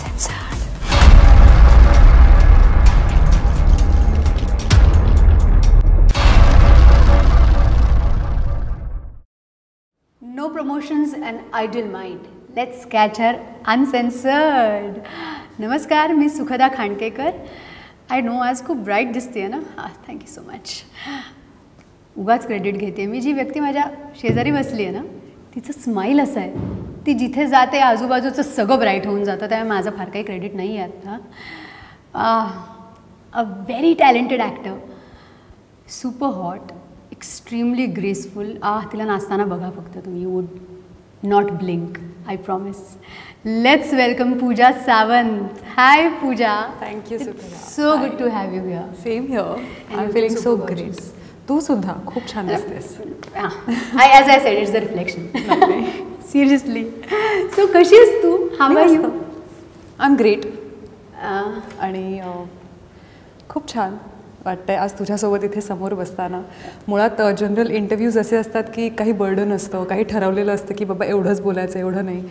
Uncensored. No promotions and idle mind. Let's catch her uncensored. नमस्कार मी Sukhada Khandekar I know आज खूप ब्राईट दिसते ना हां थँक्यू सो मच उगाच क्रेडिट घेते मी जी व्यक्ती माझ्या शेजारी बसली आहे ना तिचं स्माईल असं आहे ती जिथे जाते आजूबाजूचं सगळं ब्राईट होऊन जातं. त्यामुळे माझं फार काही क्रेडिट नाही आहे आता. A very talented actor super hot extremely graceful आ तिला नाचताना बघा फक्त तुम्ही. Would not blink I promise let's welcome Pooja Sawant. Hi Pooja. Sukhada. So good to have you here same here I feeling so great. तू सुद्धा खूप छान दिसतेस. I as I said it's the reflection seriously so कशी आहेस तू? How are you I am great आणि खूप छान वाटतंय. आज तुझ्यासोबत इथे समोर बसताना. मुळात जनरल इंटरव्ह्यूज असे असतात की काही बर्डन असतं काही ठरवलेलं असतं की बाबा एवढंच बोलायचं एवढं नाही.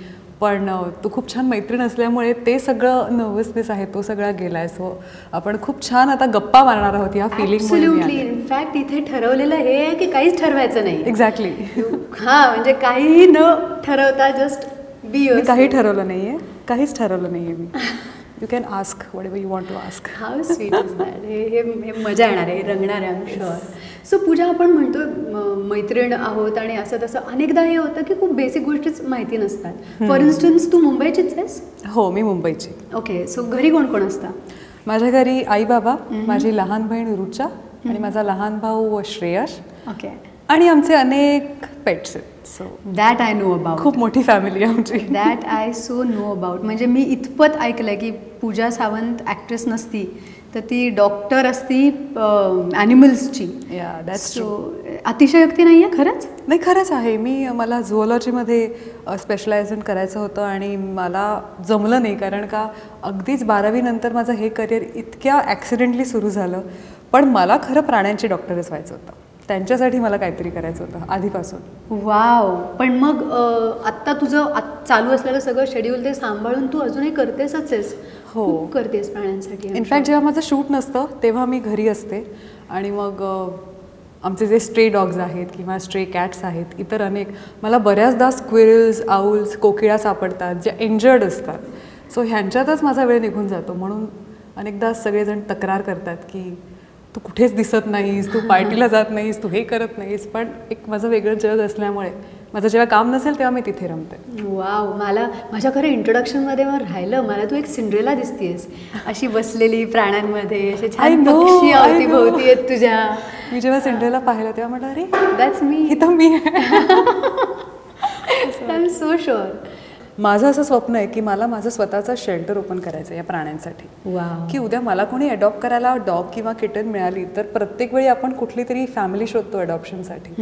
पण तू खूप छान मैत्रीण असल्यामुळे ते सगळं नर्वसनेस आहे तो सगळा गेलाय. सो आपण खूप छान आता गप्पा मारणार आहोत या फिलिंग इनफॅक्ट इथे ठरवलेलं हे आहे की काहीच ठरवायचं नाही. एक्झॅक्टली हा म्हणजे काहीही न ठरवता जस्ट बी काही ठरवलं नाहीये. काहीच ठरवलं नाहीये मी. You can ask whatever you want to ask how sweet हे मजा येणार आहे. रंगणार आहे आम शुअर सो पूजा आपण म्हणतो मैत्रीण आहोत आणि असं तसं अनेकदा हे होतं की खूप बेसिक गोष्टीच माहिती नसतात. फॉर इन्स्टन्स तू मुंबईचीच आहेस? हो मी मुंबईची. ओके सो घरी कोण कोण असतं? माझ्या घरी आई बाबा माझी लहान बहीण रुचा आणि माझा लहान भाऊ श्रेयश ओके आणि आमचे अनेक pets so that I know about खूप मोठी फॅमिली आहे आमची. That I so know about म्हणजे मी इतपत ऐकलं की पूजा सावंत ॲक्ट्रेस नसती. तर ती डॉक्टर असती ॲनिमल्सची या दॅट्स सो अतिशयोक्ती नाही आहे खरंच? नाही खरंच आहे. मी मला झुओलॉजीमध्ये स्पेशलायझेशन करायचं होतं आणि मला जमलं नाही. कारण का अगदीच बारावीनंतर माझं हे करिअर इतक्या ॲक्सिडेंटली सुरू झालं. पण मला खरं प्राण्यांची डॉक्टरच व्हायचं होतं. त्यांच्यासाठी मला काहीतरी करायचं होतं आधीपासून. वाव. पण मग आत्ता तुझं चालू असलेलं सगळं शेड्यूल ते सांभाळून तू अजूनही करतेसच आहेस हो. करतेस प्राण्यांसाठी इनफॅक्ट जेव्हा माझं शूट नसतं तेव्हा मी घरी असते. आणि मग आमचे जे स्ट्रे डॉग्स आहेत किंवा स्ट्रे कॅट्स आहेत इतर अनेक मला बऱ्याचदा स्क्विरल्स आउल्स कोकिळा सापडतात ज्या इंजर्ड असतात. सो ह्यांच्यातच माझा वेळ निघून जातो. म्हणून अनेकदा सगळेजण तक्रार करतात की तू कुठेच दिसत नाहीस तू पार्टीला जात नाहीस तू हे करत नाहीस पण एक माझं वेगळं जग असल्यामुळे माझं जेव्हा काम नसेल तेव्हा मी तिथे रमते. वाव मला माझ्या खरं इंट्रोडक्शनमध्ये मग राहिलं मला तू एक सिंड्रेला दिसतीयस. अशी बसलेली प्राण्यांमध्ये असे I छान know, पक्षी I अवती know. भोवती आहेत तुझ्या. मी जेव्हा सिंड्रेला पाहिलं तेव्हा म्हटलं अरे दॅट्स मी तर मी आय एम सो शुअर माझं असं स्वप्न आहे की मला माझं स्वतःचं शेल्टर ओपन करायचं आहे या प्राण्यांसाठी. की उद्या मला कोणी अडॉप्ट करायला डॉग किंवा किटन मिळाली तर प्रत्येक वेळी आपण कुठली तरी फॅमिली शोधतो अडॉप्शनसाठी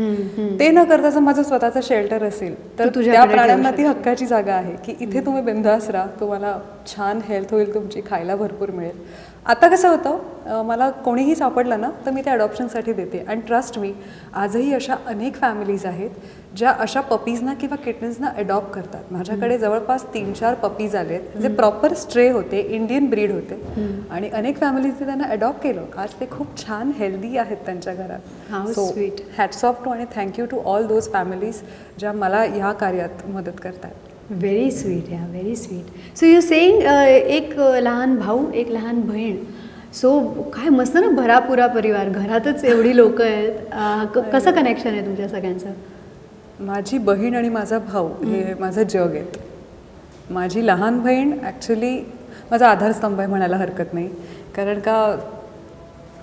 ते न करता जर माझं स्वतःचं शेल्टर असेल तर तू तुझ्याकडे त्या प्राण्यांना ती हक्काची जागा आहे की इथे तुम्ही बिंदास राहा तुम्हाला छान हेल्थ होईल तुमची खायला भरपूर मिळेल. आता कसं होतं मला कोणीही सापडलं ना तर मी ते अडॉप्शनसाठी देते. आणि ट्रस्ट मी आजही अशा अनेक फॅमिलीज आहेत ज्या अशा पपीजना किंवा किटन्सना अडॉप्ट करतात. माझ्याकडे जवळपास तीन चार पपीज आलेत जे प्रॉपर स्ट्रे होते इंडियन ब्रीड होते. आणि अनेक फॅमिलीजने त्यांना अडॉप्ट केलं. आज ते खूप छान हेल्दी आहेत त्यांच्या घरात. So sweet. Hats off to आणि thank you to all those families ज्या मला ह्या कार्यात मदत करतात. व्हेरी स्वीट या very sweet so you saying एक अ, लहान भाऊ एक लहान बहीण. सो काय मस्त ना भरापुरा परिवार. घरातच एवढी लोक आहेत. कसं कनेक्शन आहे तुमच्या सगळ्यांचं? माझी बहीण आणि माझा भाऊ हे माझं जग आहेत. माझी लहान बहीण ॲक्च्युली माझा आधारस्तंभ आहे म्हणायला हरकत नाही. कारण का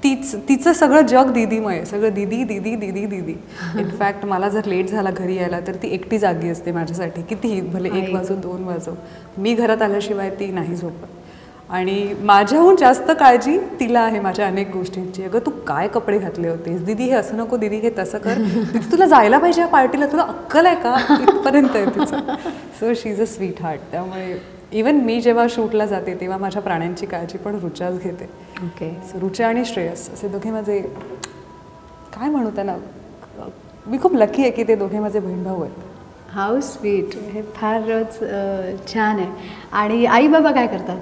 तीच तिचं सगळं जग दिदीमय आहे सगळं दिदी दिदी दिदी दिदी. इनफॅक्ट मला जर लेट झाला घरी यायला तर ती एकटी जागी असते माझ्यासाठी. किती? भले. एक वाजो दोन वाजो. मी घरात आल्याशिवाय ती नाही झोपत. आणि माझ्याहून जास्त काळजी तिला आहे माझ्या अनेक गोष्टींची. अगं तू काय कपडे घातले होतेस? दिदी हे असं नको दिदी हे तसं कर. दिदी तुला जायला पाहिजे या पार्टीला? तुला अक्कल आहे का? इथपर्यंत आहे तिचं. So she is a sweetheart त्यामुळे इवन मी जेव्हा शूटला जाते तेव्हा माझ्या प्राण्यांची काळजी पण रुचाच घेते. ओके सो रुचा आणि श्रेयस असे दोघे माझे काय म्हणू त्यांना? मी खूप लकी आहे की ते दोघे माझे बहीण भाऊ आहेत. हाऊ स्वीट हे फारच छान आहे. आणि आई बाबा काय करतात?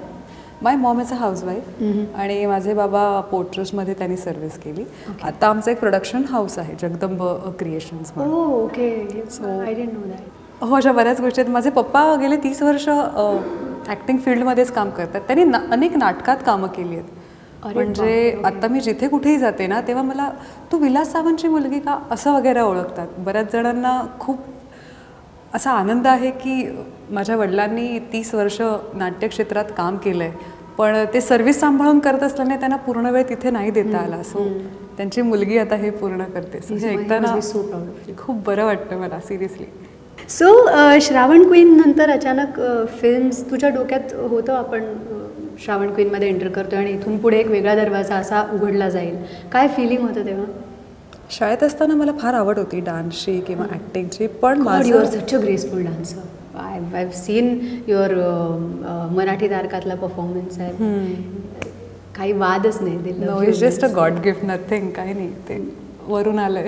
My mom is a housewife आणि माझे बाबा पोर्ट्रसमध्ये त्यांनी सर्व्हिस केली. आता आमचं एक प्रोडक्शन हाऊस आहे Jagdamb creations okay So- I don't know that हो अशा बऱ्याच गोष्टी आहेत. माझे पप्पा गेले तीस वर्ष ॲक्टिंग फील्डमध्येच काम करतात. त्यांनी ना अनेक नाटकात कामं केली आहेत. म्हणजे आता मी जिथे कुठेही जाते ना तेव्हा मला तू विलास सावंतची मुलगी का असं वगैरे ओळखतात. बऱ्याच जणांना खूप असा आनंद आहे की माझ्या वडिलांनी तीस वर्ष नाट्यक्षेत्रात काम केलं आहे पण ते सर्व्हिस सांभाळून करत असल्याने त्यांना पूर्ण वेळ तिथे नाही देता आला. सो त्यांची मुलगी आता हे पूर्ण करते. ऐकताना ऑफ खूप बरं वाटतं मला सिरियसली सो श्रावण क्वीन नंतर अचानक फिल्म्स तुझ्या डोक्यात होतं आपण श्रावण क्वीनमध्ये एंटर करतोय आणि इथून पुढे एक वेगळा दरवाजा असा उघडला जाईल. काय फिलिंग होतं तेव्हा? शाळेत असताना मला फार आवड होती डान्सची किंवा ॲक्टिंगची पण यू आर माझं such a graceful dancer I I seen your Marathi तारकातला performance आहे. काही वादच नाही no is just a. God gift nothing काही नाही ते. वरून आलंय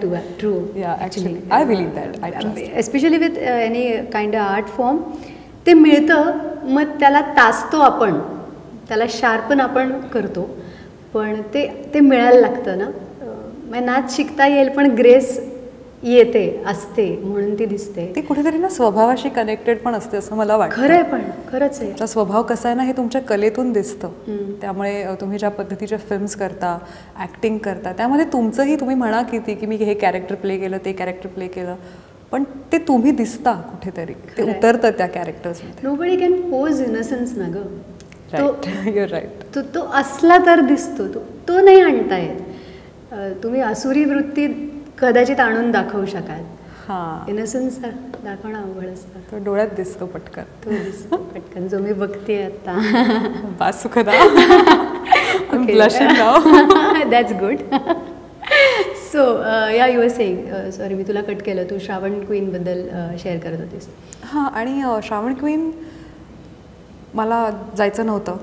too uh, true Yeah, actually, I believe that. I trust. Especially with any kind of art form ते मिळतं मग त्याला तासतो आपण त्याला शार्पन आपण करतो पण ते ते मिळायला लागतं ना मग नाच शिकता येईल पण ग्रेस येते असते म्हणून ती दिसते. ती कुठेतरी ना स्वभावाशी कनेक्टेड पण असते असं मला वाटतं. खरं आहे पण खरंच आहे. स्वभाव कसा आहे ना हे तुमच्या कलेतून दिसतं. त्यामुळे तुम्ही ज्या पद्धतीच्या फिल्म्स करता ॲक्टिंग करता त्यामध्ये तुमचंही तुम्ही म्हणा किती की मी हे कॅरेक्टर प्ले केलं ते कॅरेक्टर प्ले केलं पण ते तुम्ही दिसता कुठेतरी. ते खरंय. उतरतं त्या कॅरेक्टर्समध्ये nobody can pose innocence ना ग. तो राईट तो तो असला तर दिसतो. तो तो नाही आणता येत. तुम्ही असुरी वृत्ती कदाचित आणून दाखवू शकाल. हां. इनसेन्स दाखवणं अवघड असतं. तो डोळ्यात दिसतो पटकन. तो दिसतो पटकन. जो मी बघते आता. बास Sukhada blushing now that's good so yeah you are saying sorry मी तुला कट केलं. तू श्रावण क्वीनबद्दल शेअर करत होतीस. हां आणि अ, श्रावण क्वीन मला जायचं नव्हतं.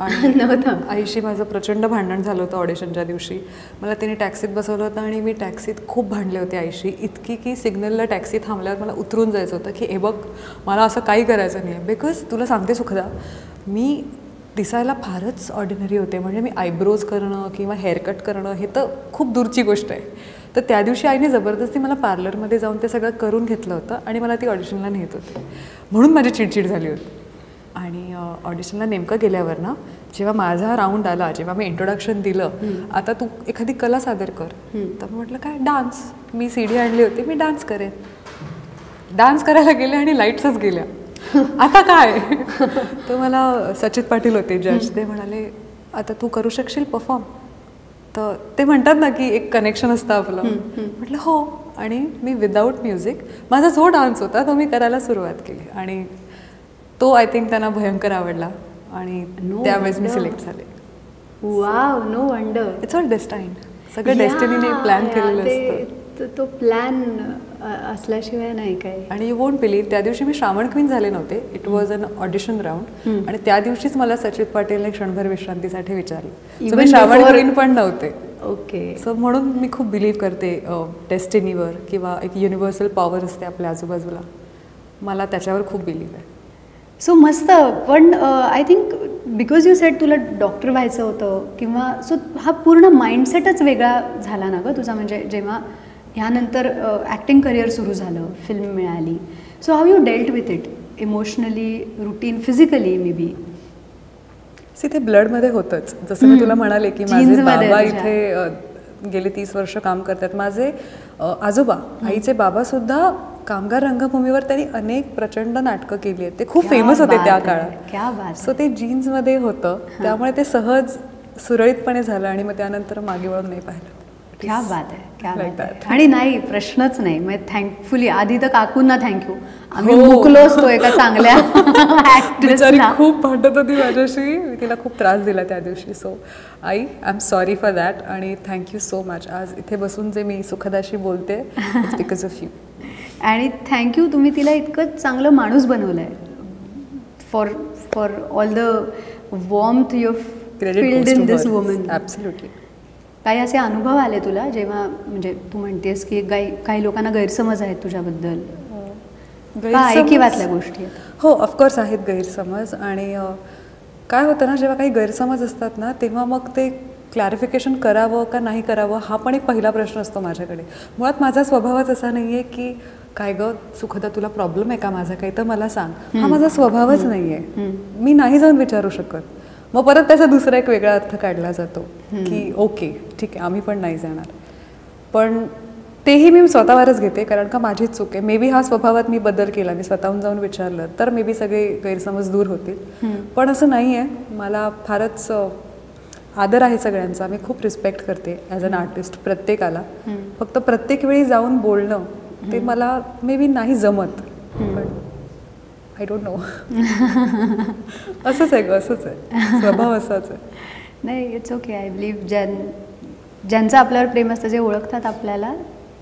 आणि नव्हतं. आईशी माझं प्रचंड भांडण झालं होतं ऑडिशनच्या दिवशी. मला तिने टॅक्सीत बसवलं होतं आणि मी टॅक्सीत खूप भांडले होते आईशी इतकी की सिग्नलला टॅक्सी थांबल्यावर मला उतरून जायचं होतं की हे बघ मला असं काही करायचं नाही आहे बिकॉज तुला सांगते सुखदा मी दिसायला फारच ऑर्डिनरी होते. म्हणजे मी आयब्रोज करणं किंवा हेअरकट करणं हे तर खूप दूरची गोष्ट आहे. तर त्या दिवशी आईने जबरदस्ती मला पार्लरमध्ये जाऊन ते सगळं करून घेतलं होतं आणि मला ती ऑडिशनला नेत होती. म्हणून माझी चिडचिड झाली होती. आणि ऑडिशनला नेमकं गेल्यावर ना जेव्हा माझा राऊंड आला जेव्हा मी इंट्रोडक्शन दिलं आता तू एखादी कला सादर कर. तर मी म्हटलं काय? डान्स मी सी डी आणली होती मी डान्स करेन. डान्स करायला गेले आणि लाईट्सच गेल्या. आता काय? तर मला सचित पाटील होते जज ते म्हणाले आता तू करू शकशील परफॉर्म तर ते म्हणतात ना की एक कनेक्शन असतं आपलं. म्हटलं हो. आणि मी विदाऊट म्युझिक माझा जो डान्स होता तो मी करायला सुरुवात केली. आणि तो आय थिंक त्यांना भयंकर आवडला. आणि त्यावेळेस मी. सिलेक्ट झाले. Wow no wonder it's all destine सगळं डेस्टिनीने प्लॅन केलेलं असतं. तो प्लॅन असल्याशिवाय नाही काय. आणि यू वोंट बिलीव त्या दिवशी मी श्रावण क्वीन झाले नव्हते. It was an audition round आणि त्या दिवशीच मला सचित पाटीलने क्षणभर विश्रांतीसाठी विचारलं. मी श्रावण क्वीन पण नव्हते. ओके सो म्हणून मी खूप बिलीव्ह करते डेस्टिनीवर किंवा एक युनिव्हर्सल पॉवर असते आपल्या आजूबाजूला. मला त्याच्यावर खूप बिलीव्ह आहे. सो मस्त. पण I think because you said तुला डॉक्टर व्हायचं होतं किंवा सो हा पूर्ण माइंडसेटच वेगळा झाला ना गं तुझा? म्हणजे जेव्हा ह्यानंतर ॲक्टिंग करिअर सुरू झालं फिल्म मिळाली. So how you dealt with it emotionally routine physically maybe see ते ब्लडमध्ये होतंच. जसं मी तुला म्हणाले की माझे बाबा. इथे गेले तीस वर्ष काम करतात. माझे आजोबा आईचे बाबा सुद्धा कामगार रंगभूमीवर त्यांनी अनेक प्रचंड नाटकं केली आहेत. ते खूप फेमस होते त्या काळात. सो ते जीन्समध्ये होतं. त्यामुळे ते सहज सुरळीतपणे झालं आणि मग त्यानंतर मागे वळून नाही पाहिलं. क्या बात आहे क्या बात आहे. आणि नाही प्रश्नच नाही. मग थँकफुली आधी तर काकूंना थँक्यू आम्ही हो. मुकलोच तो एका चांगल्या खूप भांडत होती माझ्याशी. मी तिला खूप त्रास दिला त्या दिवशी. So I I am sorry for that आणि थँक्यू सो मच आज इथे बसून जे मी सुखदाशी बोलते बिकॉज ऑफ यू आणि थँक्यू तुम्ही तिला इतकं चांगलं माणूस बनवलं आहे for for all the warmth your credit field in this woman absolutely काही असे अनुभव आले तुला जेव्हा म्हणजे तू म्हणतेस की काही काही लोकांना गैरसमज आहेत तुझ्याबद्दल? गोष्टी हो ऑफकोर्स आहेत गैरसमज आणि काय होतं ना जेव्हा काही गैरसमज असतात ना तेव्हा मग ते क्लॅरिफिकेशन करावं का नाही करावं हा पण एक पहिला प्रश्न असतो माझ्याकडे. मुळात माझा स्वभावच असा नाही आहे की काय ग सुखदा तुला प्रॉब्लेम आहे का माझा काही? तर मला सांग. हा माझा स्वभावच नाही आहे मी नाही जाऊन विचारू शकत. मग परत त्याचा दुसरा एक वेगळा अर्थ काढला जातो की ओके ठीक आहे आम्ही पण नाही जाणार. पण तेही मी स्वतःवरच घेते कारण का माझीच चूक आहे. मे बी हा स्वभावात मी बदल केला मी स्वतःहून जाऊन विचारलं तर मे बी सगळे गैरसमज दूर होतील. पण असं नाही आहे. मला फारच आदर आहे सगळ्यांचा. मी खूप रिस्पेक्ट करते ॲज अन आर्टिस्ट प्रत्येकाला. फक्त प्रत्येक वेळी जाऊन बोलणं ते मला मे बी नाही जमत. पण आय डोंट नो असंच आहे ग असंच आहे. स्वभाव असाच आहे. नाही इट्स ओके आय बिलीव्ह ज्यां ज्यांचं आपल्यावर प्रेम असतं जे ओळखतात आपल्याला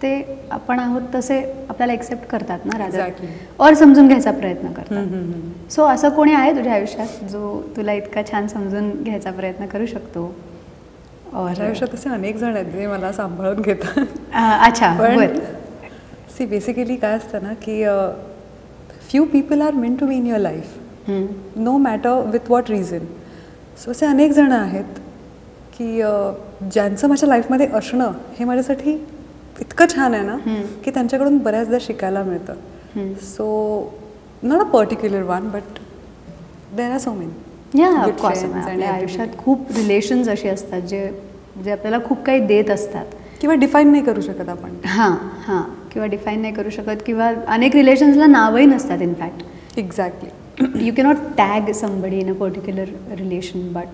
ते आपण आहोत तसे आपल्याला एक्सेप्ट करतात ना राजा. Exactly. और समजून घ्यायचा प्रयत्न करतात. सो असं कोणी आहे तुझ्या आयुष्यात जो तुला इतका छान समजून घ्यायचा प्रयत्न करू शकतो? माझ्या और आयुष्यात असे अनेक जण आहेत जे मला सांभाळून घेतात. अच्छा सी बेसिकली काय असतं ना की few people are meant to be in your life. No matter with what reason so असे अनेक जण आहेत की ज्यांचं माझ्या लाईफमध्ये असणं हे माझ्यासाठी इतकं छान आहे ना हम्म. की त्यांच्याकडून बऱ्याचदा शिकायला मिळतं. So not a particular one but there are so many आपल्या. आयुष्यात खूप रिलेशन्स असे असतात जे जे आपल्याला खूप काही देत असतात किंवा डिफाईन नाही करू शकत आपण हां हां किंवा डिफाईन नाही करू शकत किंवा अनेक रिलेशन्सला नावही नसतात in fact exactly you cannot tag somebody in a particular relation but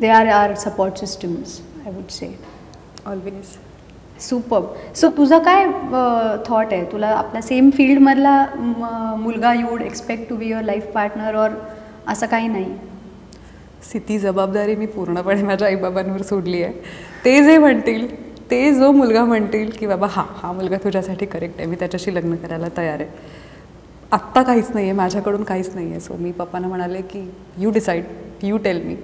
they are our support systems i would say. Always super so तुझा काय थॉट आहे? तुला आपल्या सेम फील्डमधला मुलगा you would expect to be your life partner और असं काही नाही? सी ती जबाबदारी मी पूर्णपणे माझ्या आईबाबांवर सोडली आहे. ते जे म्हणतील ते जो मुलगा म्हणतील की बाबा हा हा मुलगा तुझ्यासाठी करेक्ट आहे मी त्याच्याशी लग्न करायला तयार आहे. आत्ता काहीच नाही आहे माझ्याकडून काहीच नाही आहे सो मी पप्पांना म्हणाले की you decide you tell me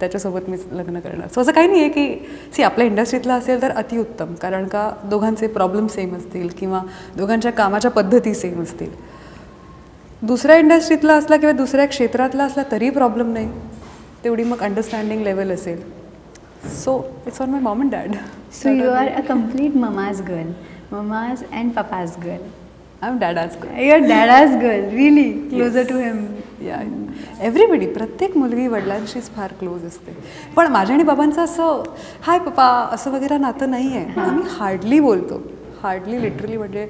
त्याच्यासोबत मीच लग्न करणार. सो असं काही नाही आहे की सी आपल्या इंडस्ट्रीतला असेल तर अतिउत्तम कारण का दोघांचे प्रॉब्लेम सेम असतील किंवा दोघांच्या कामाच्या पद्धती सेम असतील. दुसऱ्या इंडस्ट्रीतला असला किंवा दुसऱ्या क्षेत्रातला असला तरी प्रॉब्लेम नाही. तेवढी मग अंडरस्टँडिंग लेवल असेल. So it's on my mom and dad so you are a complete mama's girl mama's and papa's girl I am dad as your daddy's girl really closer to him yeah everybody प्रत्येक मुलगी वडिलांशीच फार close असते. पण माझ्या आणि बाबांचं असं हाय पप्पा असं वगैरे नातं नाही आहे आम्ही हार्डली बोलतो. हार्डली लिटरली म्हणजे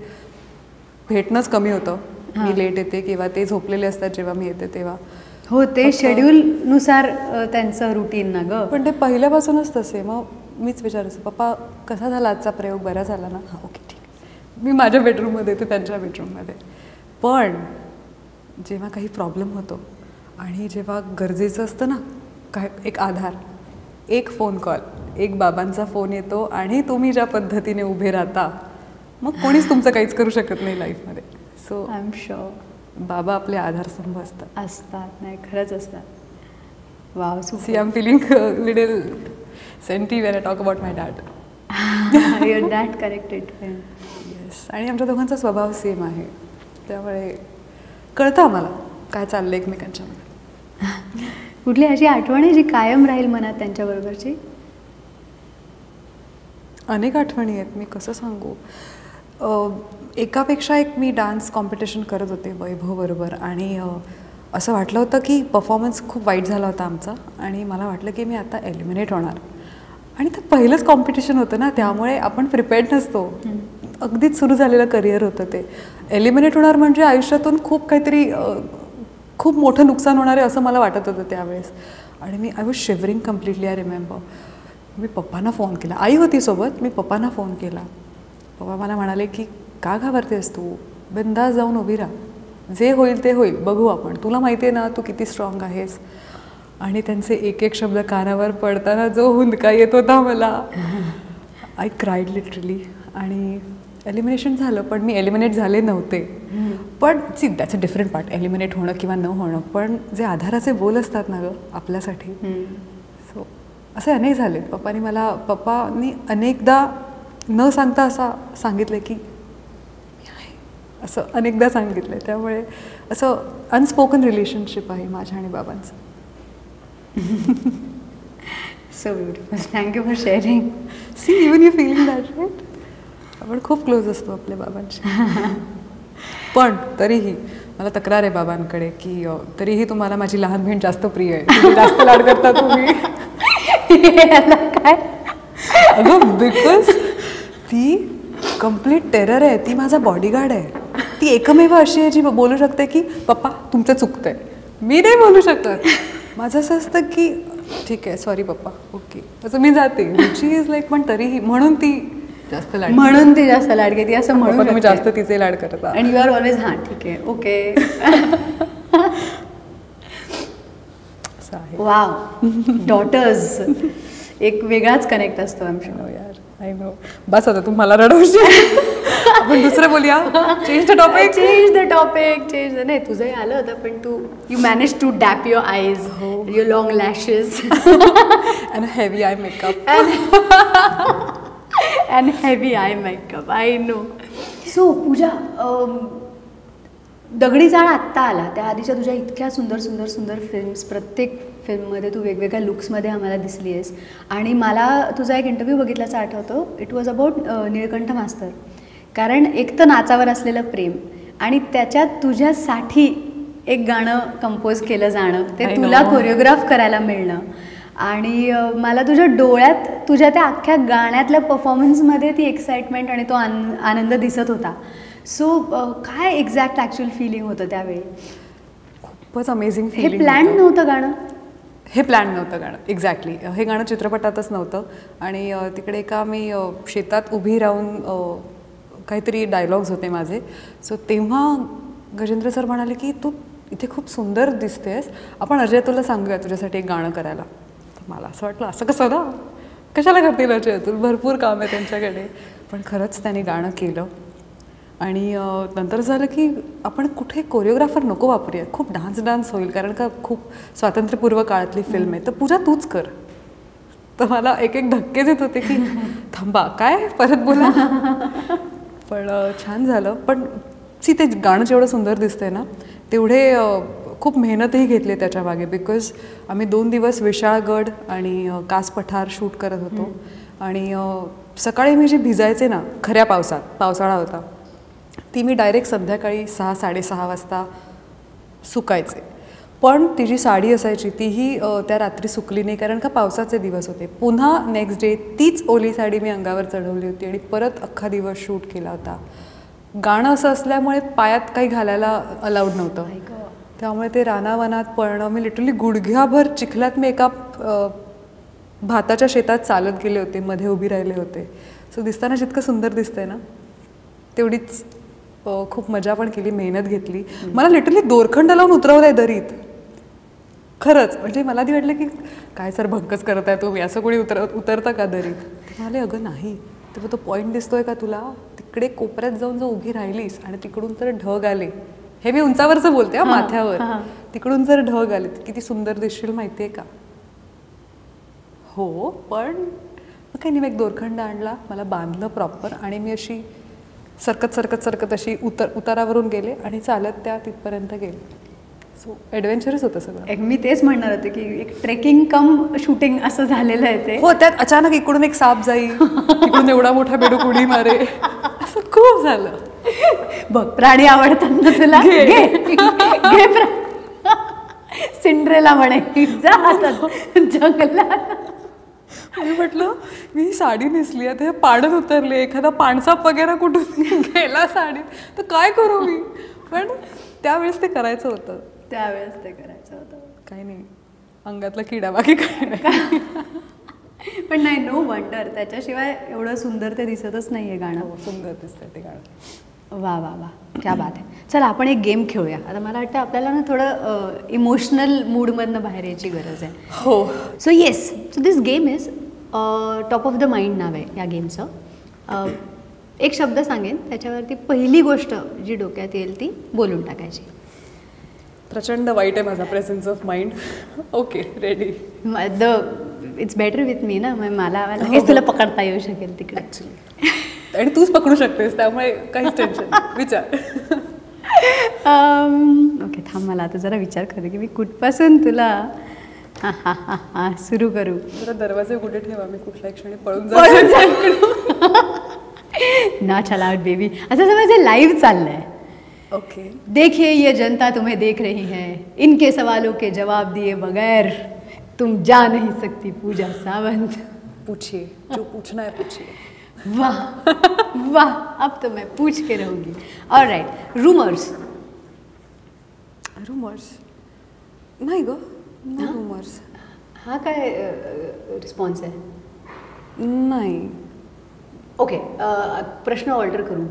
भेटणंच कमी होतं. मी लेट येते किंवा ते झोपलेले असतात जेव्हा मी येते तेव्हा. हो ते शेड्यूलनुसार त्यांचं रुटीन ना ग. पण ते पहिल्यापासूनच तसे. मग मीच विचारायचं पप्पा कसा झाला आजचा प्रयोग? बरा झाला ना? हां ओके ठीक. मी माझ्या बेडरूममध्ये ते त्यांच्या बेडरूममध्ये पण जेव्हा काही प्रॉब्लेम होतो आणि जेव्हा गरजेचं असतं ना काय एक आधार एक फोन कॉल एक बाबांचा फोन येतो आणि तुम्ही ज्या पद्धतीने उभे राहता मग कोणीच तुमचं काहीच करू शकत नाही लाईफमध्ये सो आय एम शुअर बाबा आपले आधारस्तंभ असतात असतात. नाही खरंच असतात. Wow see I am feeling little senti when I talk about my dad your that corrected yes आणि आमच्या दोघांचा स्वभाव सेम आहे. त्यामुळे कळतं आम्हाला काय चाललं एकमेकांच्यामध्ये कुठली अशी आठवण आहे जी कायम राहील मनात त्यांच्याबरोबरची? अनेक आठवणी आहेत. मी कसं सांगू? एकापेक्षा एक मी डान्स कॉम्पिटिशन करत होते वैभवबरोबर आणि असं वाटलं होतं की परफॉर्मन्स खूप वाईट झाला होता आमचा. आणि मला वाटलं की मी आता एलिमिनेट होणार. आणि ते पहिलंच कॉम्पिटिशन होतं ना त्यामुळे आपण प्रिपेअर्ड नसतो. अगदीच सुरू झालेलं करिअर होतं ते. एलिमिनेट होणार म्हणजे आयुष्यातून खूप काहीतरी खूप मोठं नुकसान होणार आहे असं मला वाटत होतं त्यावेळेस. आणि मी I was shivering completely I remember मी पप्पांना फोन केला. आई होती सोबत मी पप्पांना फोन केला. पप्पा मला म्हणाले की का घाबरतेस तू? बिंदा जाऊन उभी राहा. जे होईल ते होईल. बघू आपण. तुला माहिती आहे ना तू किती स्ट्रॉंग आहेस. आणि त्यांचे एक एक शब्द कानावर पडताना जो हुंदका येत होता मला. आय क्राईड लिटरली आणि एलिमिनेशन झालं पण मी एलिमिनेट झाले नव्हते. पण see that's a different part eliminate होणं किंवा न होणं. पण जे आधाराचे बोल असतात ना गं आपल्यासाठी. सो असे अनेक झाले पप्पानी मला पप्पानी अनेकदा न सांगता असा सांगितलं की असं अनेकदा सांगितलं आहे त्यामुळे असं अनस्पोकन रिलेशनशिप आहे माझ्या आणि बाबांचं. So beautiful thank you for sharing see even you feeling that right आपण खूप क्लोज असतो आपल्या बाबांशी. पण तरीही मला तक्रार आहे बाबांकडे की तरीही तुम्हाला माझी लहान बहीण जास्त प्रिय आहे. जास्त लाड करता तुम्ही. काय? अगं बिकॉज ती कंप्लीट टेरर आहे. ती माझा बॉडीगार्ड आहे. ती एकमेव अशी आहे जी बोलू शकते की पप्पा तुमचं चुकतंय. मी नाही बोलू शकत. माझं असं असतं की ठीक आहे सॉरी पप्पा ओके असं मी जाते. शी इज लाईक पण तरीही म्हणून ती जास्त लाड म्हणून ती जास्त लाड घेते असं म्हणून तुम्ही जास्त तिचे लाड करता. अँड यू आर ऑलवेज हां ठीक आहे ओके वाव डॉटर्स एक वेगळाच कनेक्ट असतो आम I know यार. आय नो बस आता तू मला रडवशील. आपण दुसरं बोलूया. Change the topic change the topic change नाही तुझंही आलं होतं पण तू you manage to dab your eyes your long lashes and heavy eye makeup and heavy eye makeup I know so Pooja दगडी जाळ आत्ता आला. त्या आधीच्या तुझ्या इतक्या सुंदर सुंदर सुंदर फिल्म्स प्रत्येक फिल्ममध्ये तू वेगवेगळ्या लुक्समध्ये आम्हाला दिसली आहेस आणि मला तुझा एक इंटरव्ह्यू बघितल्याचा आठवतो. इट वॉज अबाउट निळकंठ मास्तर. कारण एक तर नाचावर असलेलं प्रेम आणि त्याच्यात तुझ्यासाठी एक गाणं कंपोज केलं जाणं ते तुला. कोरिओग्राफ करायला मिळणं. आणि मला तुझ्या डोळ्यात तुझ्या त्या अख्ख्या गाण्यातल्या परफॉर्मन्समध्ये ती एक्साइटमेंट आणि तो आन आनंद दिसत होता. सो काय एक्झॅक्ट ॲक्च्युअल फिलिंग होतं त्यावेळी? खूपच अमेझिंग हे प्लॅन नव्हतं गाणं? हे प्लॅन नव्हतं गाणं. एक्झॅक्टली हे गाणं चित्रपटातच नव्हतं. आणि तिकडे एका मी शेतात उभी राहून काहीतरी डायलॉग्स होते माझे. सो तेव्हा गजेंद्र सर म्हणाले की तू इथे खूप सुंदर दिसतेस. आपण अजय तुला सांगूया तुझ्यासाठी एक गाणं करायला. तर मला असं वाटलं असं कसं ना कशाला करतील अजय? अतुल भरपूर काम आहे त्यांच्याकडे. पण खरंच त्यांनी गाणं केलं. आणि नंतर झालं की आपण कुठे कोरिओग्राफर नको वापरूया. खूप डान्स डान्स होईल. कारण का खूप स्वातंत्र्यपूर्व काळातली फिल्म आहे. तर पूजा तूच कर. तर मला एक एक धक्के देत होते की थांबा काय? परत बोला. पण छान झालं. पण सी ते गाणं जेवढं सुंदर दिसतंय ना तेवढे खूप मेहनतही घेतली त्याच्यामागे. बिकॉज आम्ही दोन दिवस विशाळगड आणि कास पठार शूट करत होतो. आणि सकाळी मी जे भिजायचे ना खऱ्या पावसात पावसाळा होता ती मी डायरेक्ट संध्याकाळी सहा साडेसहा वाजता सुकायचे. पण ती जी साडी असायची तीही त्या रात्री सुकली नाही कारण का पावसाचे दिवस होते. पुन्हा नेक्स्ट डे तीच ओली साडी मी अंगावर चढवली होती आणि परत अख्खा दिवस शूट केला होता. गाणं असं असल्यामुळे पायात काही घालायला अलाउड नव्हतं. त्यामुळे ते रानावनात पळणं मी लिटरली गुडघ्याभर चिखलात मी एका भाताच्या शेतात चालत गेले होते मध्ये उभी राहिले होते. सो दिसताना जितकं सुंदर दिसतंय ना तेवढीच खूप मजा पण केली मेहनत घेतली. मला लिटरली दोरखंड लावून उतरवलंय दरीत. खरंच म्हणजे मला ती वाटलं की काय सर भंकच करत आहे तुम्ही? असं कोणी उतर उतरतं का दरीत? ते म्हणाले अगं नाही. तेव्हा तो पॉईंट दिसतोय का तुला? तिकडे कोपऱ्यात जाऊन जर उभी राहिलीस आणि तिकडून जर ढग आले हे मी उंचावरचं बोलते हा माथ्यावर. तिकडून जर ढग आले तर किती सुंदर दिसशील माहिती आहे का? हो पण मग काही नाही मी एक दोरखंड आणला मला बांधलं प्रॉपर आणि मी अशी सरकत सरकत सरकत अशी उतर उतारावरून गेले आणि चालत त्या तिथपर्यंत गेले. सो ॲडव्हेंचरच होतं सगळं. एक मी तेच म्हणणार होते की एक ट्रेकिंग कम शूटिंग असं झालेलं आहे ते. हो त्यात अचानक इकडून एक साप जाईल इकडून एवढा मोठा बेडूक उडी मारे. असं खूप झालं. बघ प्राणी आवडतात ना तुला सिंड्रेला म्हणे. जा आता जंगलात. मी म्हटलं मी ही साडी नेसली आहे ते पाडत उतरले. एखादा पाणसाप वगैरे कुठून गेला साडीत? तर काय करू मी? पण त्यावेळेस ते करायचं होतं. त्यावेळेस ते करायचं होतं. काही नाही. अंगातला किडा बाकी काही नाही. पण नाही नो वंडर त्याच्याशिवाय एवढं सुंदर ते दिसतच नाहीये गाणं. हो, सुंदर दिसतंय ते गाणं. वा वा वा. क्या बात आहे. चला आपण एक गेम खेळूया. आता मला वाटतं आपल्याला ना थोडं इमोशनल मूडमधनं बाहेर यायची गरज आहे. हो. So yes so this game is top of the mind नाव आहे या गेमचं एक शब्द सांगेन. त्याच्यावरती पहिली गोष्ट जी डोक्यात येईल ती बोलून टाकायची. प्रचंड वाईट आहे माझा presence of mind okay ready the it's better with me ना? मग मला हेच तुला पकडता येऊ शकेल तिकडे. ॲक्च्युली आणि तूच पकडू शकतेस त्यामुळे काहीच टेन्शन विचार. ओके थांब मला आता जरा विचार करू की मी कुठपासून तुला हां हां हां हां सुरू करू? जरा दरवाजे कुठे ठेवा मी कुठल्या क्षणी पळून जाईल नॉट अलाउड बेबी असं समज लाईव्ह चाललंय. ओके देखिए ये जनता तुम्हें देख रही है। इनके सवालों के जवाब दिए बगैर तुम जा नहीं सकती पूजा सावंत। पूछिए जो पूछना है पूछिए। वाह वाह अब तो मैं पूछ के रहूँगी। और राइट रूमर्स रूमर्स नाही गो नाही रुमर्स हा काय रिस्पॉन्स है? नाही। ओके प्रश्न ऑल्टर करू।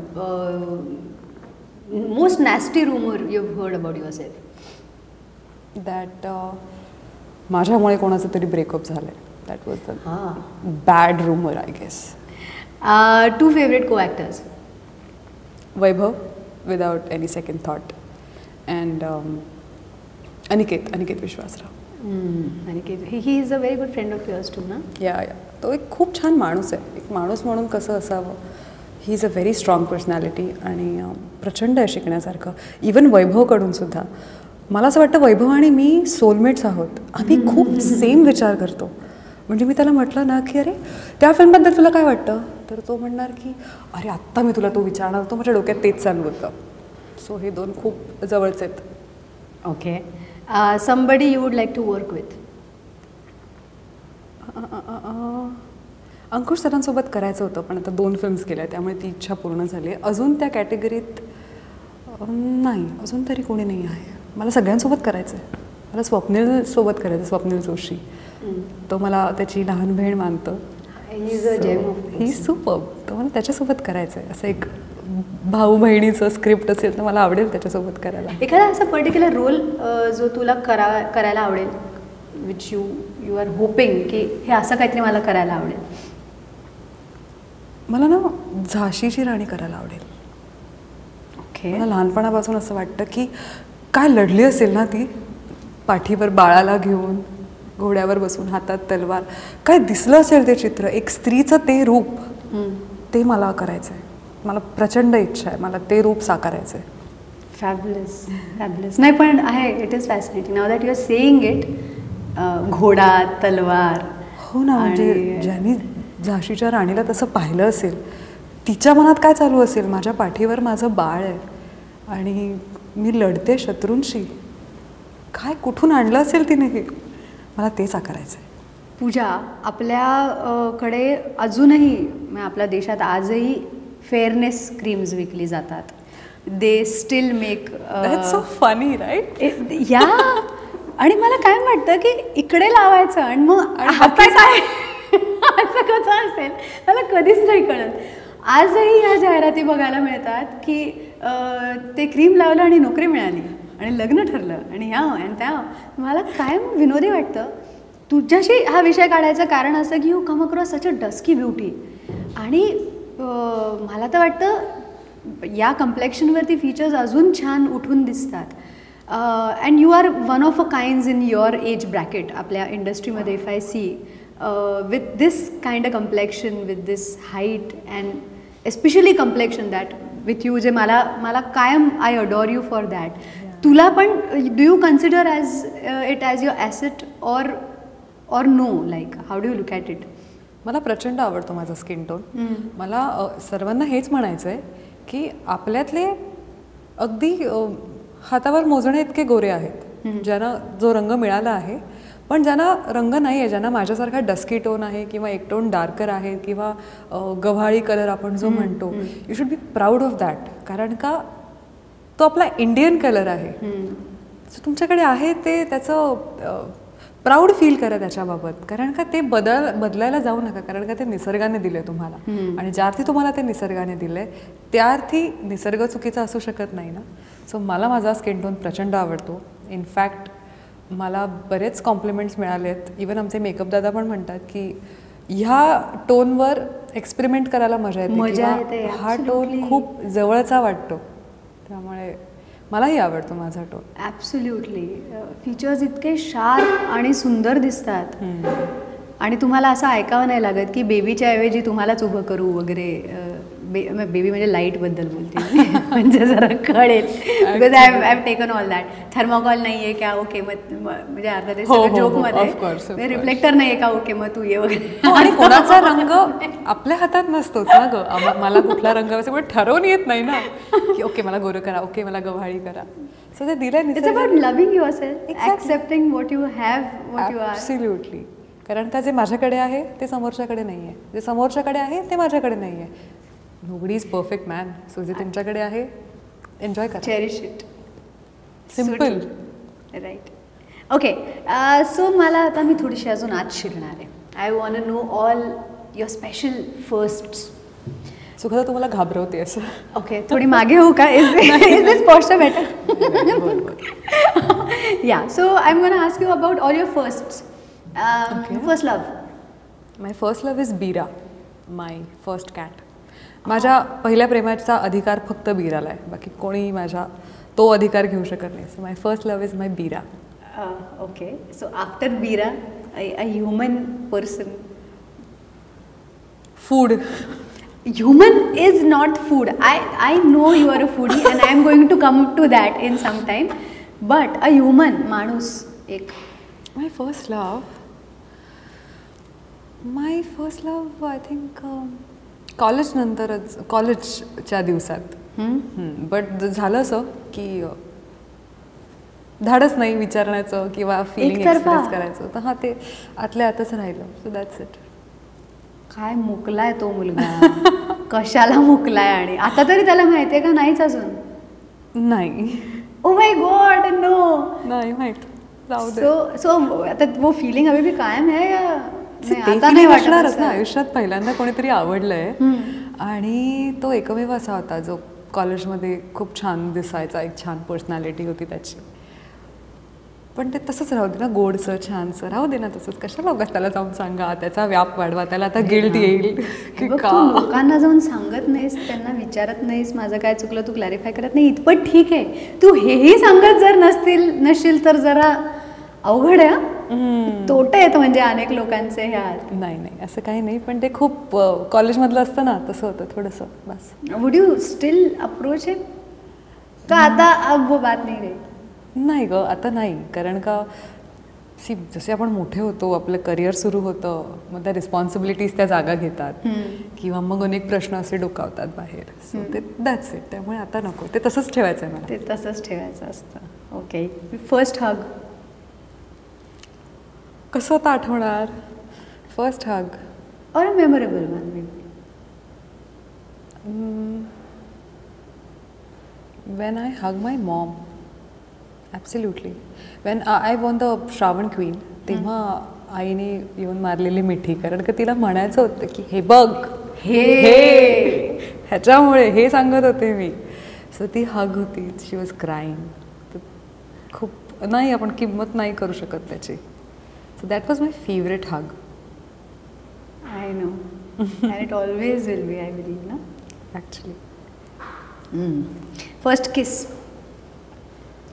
Most nasty rumour you heard about yourself that माझ्यामुळे कोणाचं तरी ब्रेकअप झालं आहे that was the bad rumour I guess two favourite co actors Vaibhav without any second thought and Aniket Aniket Vishwasrao. आणि he is a very good friend of yours too ना yeah या तो एक खूप छान माणूस आहे. एक माणूस म्हणून कसं असावं? He is a very strong personality आणि प्रचंड आहे शिकण्यासारखं. इवन वैभवकडून सुद्धा. मला असं वाटतं वैभव आणि मी सोलमेट्स आहोत. आम्ही खूप सेम विचार करतो. म्हणजे मी त्याला म्हटलं ना की अरे त्या फिल्मबद्दल तुला काय वाटतं? तर तो म्हणणार की अरे आत्ता मी तुला तो विचारणार. होतो माझ्या डोक्यात तेच चालू होतं. सो हे दोन खूप जवळचे आहेत. Okay somebody you would like to work with Ankush सरांसोबत करायचं होतं पण आता दोन फिल्म्स केल्या त्यामुळे ती इच्छा पूर्ण झाली. आहे अजून त्या कॅटेगरीत नाही. अजून तरी कोणी नाही आहे. मला सगळ्यांसोबत करायचं आहे मला स्वप्नीलसोबत करायचं आहे, स्वप्नील जोशी. तो मला त्याची लहान बहीण मानतो. ही सुपर तर मला त्याच्यासोबत करायचं आहे असं एक भाऊ बहिणीचं स्क्रिप्ट असेल तर मला आवडेल त्याच्यासोबत करायला. एखादा असा पर्टिक्युलर रोल जो तुला करा करायला आवडेल which you you are hoping की हे असं काहीतरी मला करायला आवडेल. मला ना झाशीची राणी करायला आवडेल. ओके. मला लहानपणापासून असं वाटतं की काय लढली असेल ना ती? पाठीवर बाळाला घेऊन घोड्यावर बसून हातात तलवार. काय दिसलं असेल ते चित्र? एक स्त्रीचं ते रूप. ते मला करायचं आहे मला प्रचंड इच्छा आहे. मला ते रूप साकारायचं आहे फॅबुलस फॅबुलस नाही पण आहे it is fascinating now that you are saying it घोडा तलवार हो ना म्हणजे ज्यांनी झाशीच्या राणीला तसं पाहिलं असेल तिच्या मनात काय चालू असेल? माझ्या पाठीवर माझं बाळ आहे आणि मी लढते शत्रूंशी. काय कुठून आणलं असेल तिने हे? मला ते साकारायचं आहे पूजा आपल्या अ, कडे अजूनही म्हणजे आपल्या देशात आजही फेअरनेस क्रीम्स विकली जातात. They still make so funny right yeah! आणि मला काय वाटतं की इकडे लावायचं आणि मग काय? असं असेल मला कधीच नाही कळत. आजही ह्या जाहिराती बघायला मिळतात की ते क्रीम लावलं आणि नोकरी मिळाली आणि लग्न ठरलं आणि ह्या आणि त्या. मला कायम विनोदी वाटतं. तुझ्याशी हा विषय काढायचं कारण असं की you come across such a dusky beauty. आणि मला तर वाटतं या कम्प्लेक्शनवरती फीचर्स अजून छान उठून दिसतात. And you are one of a kinds in your age bracket आपल्या इंडस्ट्रीमध्ये if I see with this kind a complexion with this height and especially complexion that with you जे मला मला कायम I adore you for that तुला पण do you consider as it as your asset or or no like how do you look at it मला प्रचंड आवडतो माझा स्किन टोन मला सर्वांना हेच म्हणायचं आहे की आपल्यातले अगदी हातावर मोजणे इतके गोरे आहेत ज्यांना जो रंग मिळाला आहे पण ज्यांना रंग नाही आहे ज्यांना माझ्यासारखा डस्की टोन आहे किंवा एक टोन डार्कर आहे किंवा गव्हाळी कलर आपण जो म्हणतो you should be proud of that कारण का? तो आपला इंडियन कलर आहे. So तुमच्याकडे आहे ते त्याचं प्राऊड फील करा त्याच्याबाबत. कारण का ते बदल बदलायला जाऊ नका. कारण का ते निसर्गाने दिले तुम्हाला. आणि ज्या अर्थी तुम्हाला ते निसर्गाने दिले त्या अर्थी निसर्ग चुकीचा असू शकत नाही ना. सो मला माझा स्किन टोन प्रचंड आवडतो. इनफॅक्ट मला बरेच कॉम्प्लिमेंट्स मिळाले आहेत इवन आमचे मेकअप दादा पण म्हणतात की ह्या टोनवर एक्सपेरिमेंट करायला मजा येते मजा येते, हा टोन. खूप जवळचा वाटतो. त्यामुळे मलाही आवडतो माझा टोन ॲब्सोल्युटली फीचर्स इतके शार्प आणि सुंदर दिसतात. आणि तुम्हाला असं ऐकावं नाही लागत की बेबीच्या ऐवजी तुम्हालाच उभं करू वगैरे बेबी म्हणजे लाईटबद्दल बोलते. म्हणजे जरा कळेल. Because I I taken all that thermocol नाही आहे का? ओके मग म्हणजे अर्धा ते जोकमध्ये. रिफ्लेक्टर नाही आहे का? ओके मग तू ये वगैरे. हो, आणि कोणाचा रंग आपल्या हातात नसतोच ना ग. मला कुठला रंग पण ठरवून येत नाही ना. की ओके मला गोरं करा ओके मला गव्हाळी करा. सो ते दिलं it's about loving yourself accepting what you have what you are absolutely कारण का जे माझ्याकडे आहे ते समोरच्याकडे नाही आहे जे समोरच्याकडे आहे ते माझ्याकडे नाही आहे nobody is perfect man so जे तुमच्याकडे आहे एन्जॉय करा cherish it simple right okay so मला आता मी थोडीशी अजून आत शिरणार आहे I want know all your special first Sukhada तुम्हाला घाबरवते असं ओके थोडी मागे होऊ का is is this post better yeah so I am gonna ask you about all your first first love my first love is Bira my first cat माझ्या पहिल्या प्रेमाचा अधिकार फक्त बीराला आहे. बाकी कोणी माझ्या तो अधिकार घेऊ शकत नाही. So my first love is my Bira. Okay so after Bira a human person food human is not food. I i know you are a foodie and i am going to come to that in some time. But a human माणूस एक. My first love my first love I think नंतरच कॉलेजच्या दिवसात. But झालं असं की धाडच नाही विचारण्याचं किंवा फिलिंग? एक्सप्रेस करायचं. तर हां ते आतल्या आतच राहिलं. सो दॅट्स इट काय मुकलाय तो मुलगा? कशाला मुकलाय आणि? आता तरी त्याला माहितीये का? नाहीच अजून. नाही. ओ माय गॉड नो नाही माहीत. सो सो आता वो फीलिंग अभी भी कायम है या? नाही, असं. ना? आयुष्यात पहिल्यांदा कोणीतरी आवडलंय. आणि तो एकमेव असा होता जो कॉलेजमध्ये खूप छान दिसायचा एक छान पर्सनॅलिटी होती त्याची. पण ते तसंच राहू दे ना गोडसं छानसं. राहू दे ना तसंच. कशाला उगाच त्याला जाऊन सांगा त्याचा व्याप वाढवा त्याला आता गिल्ट येईल. की का? लोकांना जाऊन सांगत नाहीस त्यांना विचारत नाहीस माझं काय चुकलं तू क्लॅरिफाय करत नाही. इतपत ठीक आहे. तू हेही सांगत जर नसतील नसशील तर जरा अवघड आहे हा. तोटे आहेत म्हणजे अनेक लोकांचे ह्यात नाही नाही असं काही नाही पण ते खूप कॉलेजमधलं असतं ना तसं होतं थोडंसं बस. वुड यू स्टील अप्रोच आहे का आता अब वो बात नाही रही नाही ग आता नाही कारण का सी जसे आपण मोठे होतो आपलं करिअर सुरू होतं मग त्या रिस्पॉन्सिबिलिटीज त्या जागा घेतात. किंवा मग अनेक प्रश्न असे डोकावतात बाहेर. सो ते दॅट्स इट त्यामुळे आता नको. ते तसंच ठेवायचं आहे मला. ते तसंच ठेवायचं असतं. ओके फर्स्ट हग कसं आता आठवणार? फर्स्ट हग और memorable one may when I hug my mom absolutely when I won the Shravan queen तेव्हा आईने येऊन मारलेली मिठी. कारण का तिला म्हणायचं होतं की हे बघ हे. हे. ह्याच्यामुळे हे सांगत होते मी. सो ती हग होती. शी वॉज क्राईंग खूप नाही आपण किंमत नाही करू शकत त्याची. So that was my favourite hug I know and it always will be I believe ना ॲक्च्युली फर्स्ट किस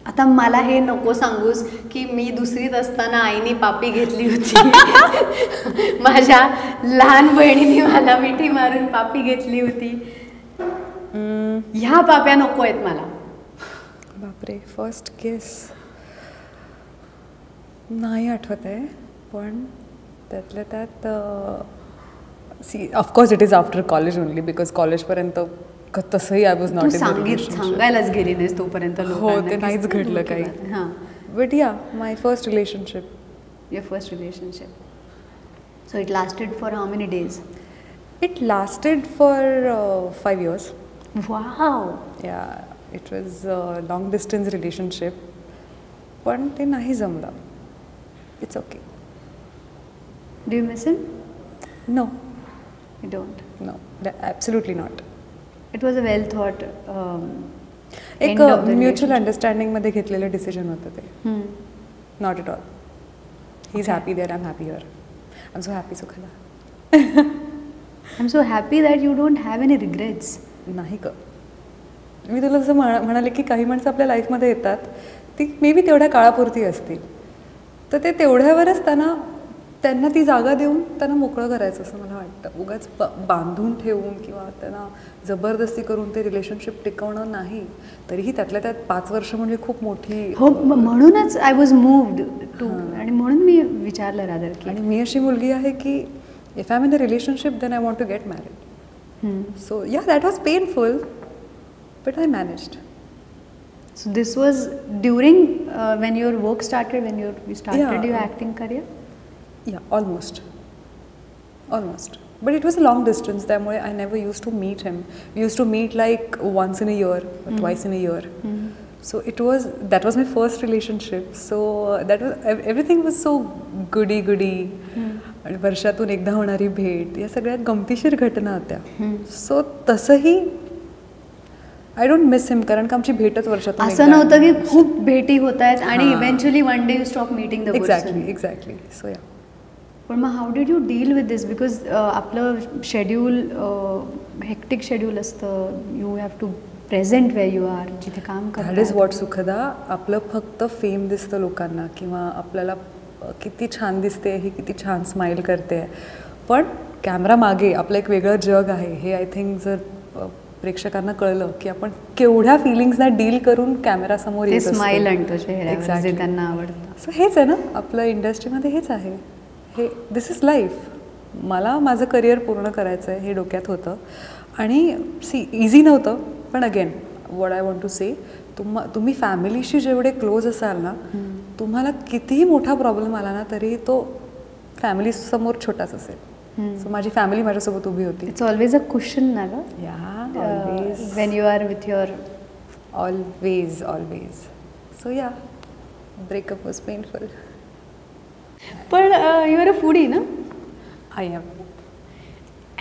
आता मला हे नको सांगूस की मी दुसरीत असताना आईने पापी घेतली होती. माझ्या लहान बहिणीने मला मिठी मारून पापी घेतली होती. ह्या पाप्या नको आहेत मला. बापरे फर्स्ट केस नाही आठवत आहे पण त्यातल्या त्यात see of course it is after college only because कॉलेजपर्यंत तसंही आय वॉज नॉट सांगित सांगायलाच गेली नाहीस तोपर्यंत हो ते नाहीच घडलं काही. हां. But yeah my first relationship your first relationship so it lasted for how many days it lasted for five years wow yeah it was long distance relationship पण ते नाही जमलं. It's okay do you miss him no you don't know absolutely not it was a well thought एक mutual अंडरस्टँडिंगमध्ये घेतलेलं decision होतं ते. Not at all he is happy there I am happy your I am so happy सुखाला I am so happy that you don't have any regrets नाही ग. मी तुला जसं म्हणा म्हणाले की काही माणसं आपल्या लाईफमध्ये येतात ती मे बी तेवढ्या काळापुरती असतील. तर ते तेवढ्यावरच त्यांना त्यांना ती जागा देऊन त्यांना मोकळं करायचं असं मला वाटतं. उगाच ब बांधून ठेवून किंवा त्यांना जबरदस्ती करून ते रिलेशनशिप टिकवणं नाही तरीही त्यातल्या त्यात पाच वर्ष म्हणजे खूप मोठी हो म्हणूनच आय वॉज मूव्ड टू आणि म्हणून मी विचारलं रादर की आणि मी अशी मुलगी आहे की if I am in a relationship then I want to get married so yeah that was painful but I managed So this was during uh, when your work started, when you you started Yeah. your acting career. Yeah, almost. Almost. But it was a long distance, त्यामुळे I never used to meet him. We used to meet like once in a year or twice in a year. So it was, that was my first relationship. So uh, that was, ev- everything was so goody goody. आणि वर्षातून एकदा होणारी भेट या सगळ्या गमतीशीर घटना होत्या सो तसंही आय डोंट मिस हिम कारण का आमची भेटच वर्षातून असं नव्हतं की खूप भेटी होत आहेत आणि eventually one day you stop meeting the exactly exactly so yeah पण मग how did you deal with this because आपलं शेड्यूल हेक्टिक शेड्यूल असतं. You have to present way you are जिथे काम दॅट इज वॉट सुखदा. आपलं फक्त fame दिसतं लोकांना किंवा आपल्याला किती छान दिसते ही किती छान स्माईल करते. पण कॅमेरा मागे आपलं एक वेगळं जग आहे. हे आय थिंक जर प्रेक्षकांना कळलं की आपण केवढ्या फिलिंग्सना डील करून कॅमेरासमोर येत. स्माईल आणतो Exactly. त्यांना आवडतं. सो हेच आहे ना आपलं इंडस्ट्रीमध्ये हेच आहे. हे दिस इज लाईफ मला माझं करिअर पूर्ण करायचं आहे हे डोक्यात होतं. आणि सी इझी नव्हतं पण again what I want to say तुम तुम्ही फॅमिलीशी जेवढे क्लोज असाल ना तुम्हाला कितीही मोठा प्रॉब्लेम आला ना तरी तो फॅमिली समोर छोटाच असेल. सो माझी फॅमिली माझ्यासोबत उभी होती. इट्स ऑलवेज अ क्वेश्चन ना ग? Yeah always when you are with your always always so yeah breakup was painful पण यू आर अ फूडी ना I am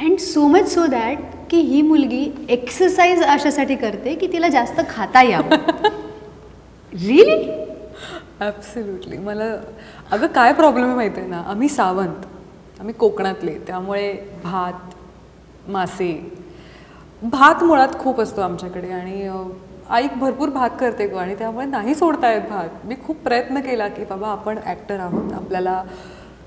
and so much so that की ही मुलगी एक्सरसाइज अशासाठी करते की तिला जास्त खाता यावं. रिली ॲब्सल्युटली मला अगं काय प्रॉब्लेम आहे माहिती आहे ना? आम्ही सावंत. आम्ही कोकणातले त्यामुळे भात मासे भात मुळात खूप असतो आमच्याकडे आणि आई भरपूर भात करते गं आणि त्यामुळे नाही सोडता येत भात. मी खूप प्रयत्न केला की बाबा आपण ॲक्टर आहोत आपल्याला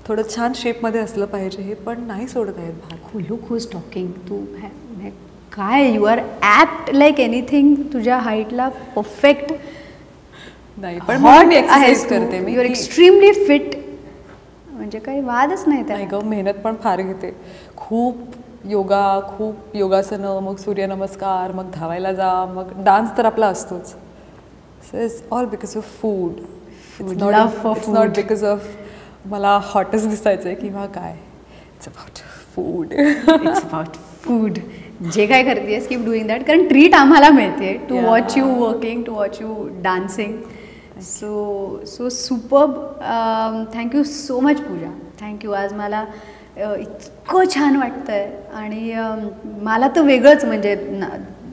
थोडं छान शेपमध्ये असलं पाहिजे हे पण नाही सोडता येत भात. लुक हुज टॉकिंग तू हे- हे काय? You are apt like anything तुझ्या हाईटला परफेक्ट नाही पण मी एक्सरसाइज करते. मी युअर एक्स्ट्रीमली फिट म्हणजे काही वादच नाही त्या मेहनत पण फार घेते. खूप योगा खूप योगासनं मग सूर्यनमस्कार मग धावायला जा मग डान्स तर आपला असतोच. So it's all because of food it's not food. Because of मला हॉटच दिसायचं आहे किंवा काय? It's about food it's about food जे काय करतेस कीप डुईंग दॅट कारण ट्रीट आम्हाला मिळते. To. Watch you working to watch you dancing so so superb thank you so much Pooja thank you आज मला इतकं छान वाटतं आहे आणि मला तर वेगळंच म्हणजे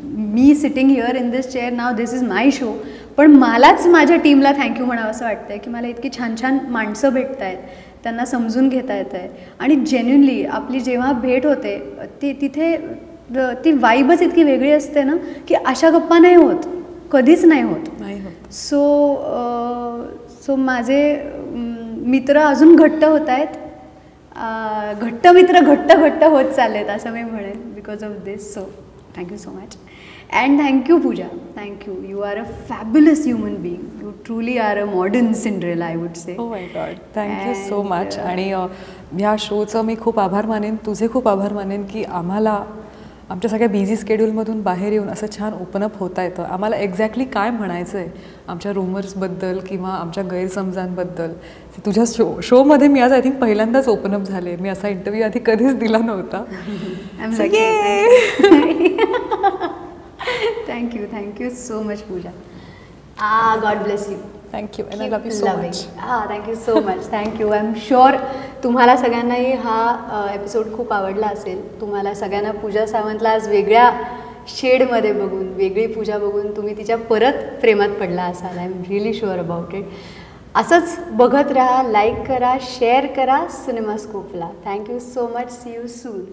मी sitting here in this chair now this is my show पण मलाच माझ्या टीमला थँक्यू म्हणावं असं वाटतं आहे की मला इतकी छान छान माणसं भेटत आहेत त्यांना समजून घेता येत आहे आणि जेन्युनली आपली जेव्हा भेट होते ती तिथे ती वाईबच इतकी वेगळी असते ना की अशा गप्पा नाही होत कधीच नाही होत. सो सो माझे मित्र अजून घट्ट होत आहेत घट्ट मित्र घट्ट घट्ट होत चाललेत असं मी म्हणेन because of this so thank you so much and thank you Pooja. Thank you you are a fabulous human being you truly are a modern Cinderella I would say my god thank you so much आणि ह्या शोचं मी खूप आभार मानेन तुझे खूप आभार मानेन की आम्हाला आमच्या सगळ्या बिझी स्केड्यूलमधून बाहेर येऊन असं छान ओपनअप होता येतं आम्हाला एक्झॅक्टली काय म्हणायचं आहे आमच्या रुमर्सबद्दल किंवा आमच्या गैरसमजांबद्दल तुझ्या शो शोमध्ये मी आज आय थिंक पहिल्यांदाच ओपनअप झाले मी असा इंटरव्ह्यू आधी कधीच दिला नव्हता I'm So, lucky. yay! Thank you. Thank you so thank you and I love you so. Much हा thank you so much thank you I am sure तुम्हाला सगळ्यांनाही हा एपिसोड खूप आवडला असेल. तुम्हाला सगळ्यांना पूजा सावंतला आज वेगळ्या शेडमध्ये बघून वेगळी पूजा बघून तुम्ही तिच्या परत प्रेमात पडला असाल. I am really sure about it असंच बघत राहा लाईक करा शेअर करा सिनेमास्कोपला. Thank you so much see you soon